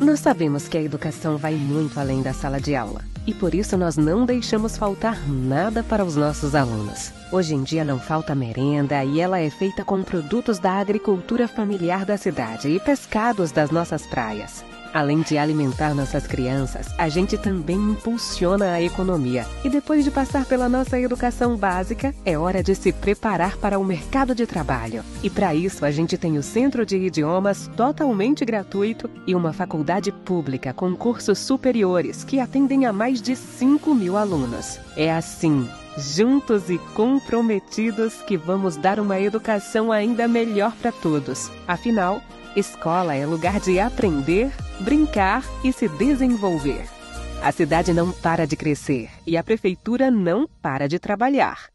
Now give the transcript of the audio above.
Nós sabemos que a educação vai muito além da sala de aula e por isso nós não deixamos faltar nada para os nossos alunos. Hoje em dia não falta merenda e ela é feita com produtos da agricultura familiar da cidade e pescados das nossas praias. Além de alimentar nossas crianças, a gente também impulsiona a economia. E depois de passar pela nossa educação básica, é hora de se preparar para o mercado de trabalho. E para isso, a gente tem o Centro de Idiomas totalmente gratuito e uma faculdade pública com cursos superiores que atendem a mais de 5 mil alunos. É assim, juntos e comprometidos que vamos dar uma educação ainda melhor para todos. Afinal, escola é lugar de aprender, brincar e se desenvolver. A cidade não para de crescer e a prefeitura não para de trabalhar.